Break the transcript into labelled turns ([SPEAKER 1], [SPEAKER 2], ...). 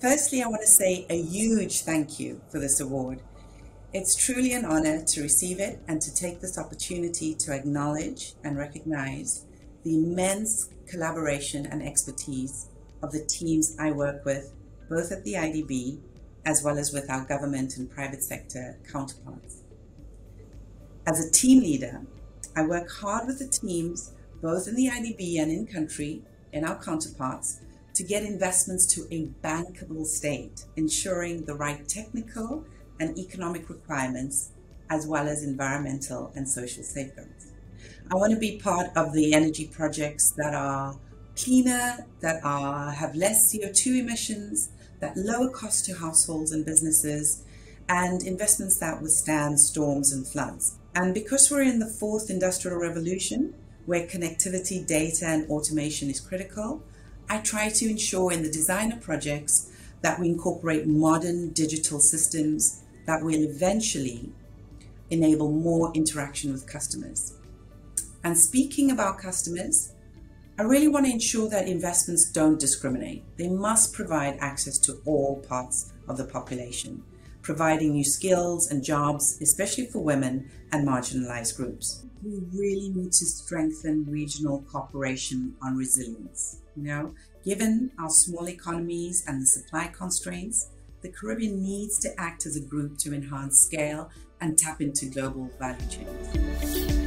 [SPEAKER 1] Firstly, I want to say a huge thank you for this award. It's truly an honor to receive it and to take this opportunity to acknowledge and recognize the immense collaboration and expertise of the teams I work with, both at the IDB as well as with our government and private sector counterparts. As a team leader, I work hard with the teams, both in the IDB and in country, and our counterparts, to get investments to a bankable state, ensuring the right technical and economic requirements, as well as environmental and social safeguards. I want to be part of the energy projects that are cleaner, that are have less CO2 emissions, that lower cost to households and businesses, and investments that withstand storms and floods. And because we're in the fourth industrial revolution, where connectivity, data, and automation is critical, I try to ensure in the designer projects that we incorporate modern digital systems that will eventually enable more interaction with customers. And speaking about customers, I really want to ensure that investments don't discriminate. They must provide access to all parts of the population, providing new skills and jobs, especially for women and marginalized groups. We really need to strengthen regional cooperation on resilience. You know, given our small economies and the supply constraints, the Caribbean needs to act as a group to enhance scale and tap into global value chains.